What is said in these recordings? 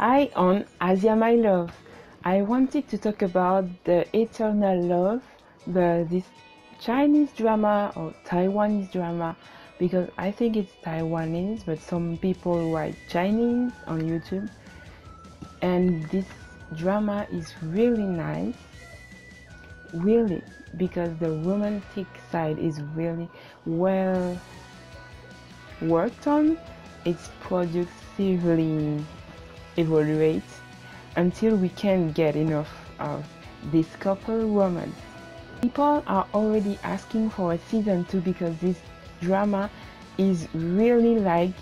Hi on Asia My Love. I wanted to talk about the eternal love, the this Chinese drama or Taiwanese drama because I think it's Taiwanese, but some people write Chinese on YouTube. And this drama is really nice, really, because the romantic side is really well worked on. It's productively evaluate until we can get enough of this couple romance. People are already asking for a season 2 because this drama is really like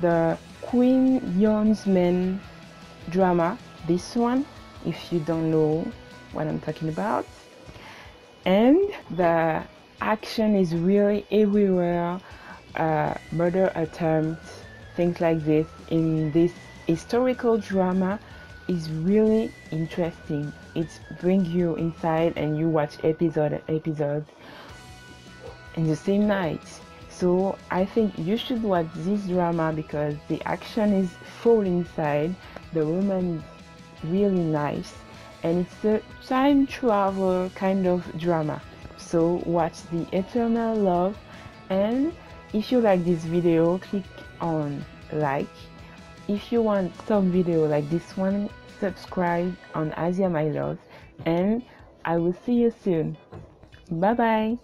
the Queen Yeon's Men drama. This one, if you don't know what I'm talking about. And the action is really everywhere. Uh, murder attempt, things like this in this historical drama is really interesting. It brings you inside and you watch episode episodes in the same night. So I think you should watch this drama because the action is full inside, the woman is really nice, and it's a time travel kind of drama. So watch the Eternal Love and if you like this video click on like if you want some video like this one, subscribe on Asia My Love and I will see you soon. Bye bye.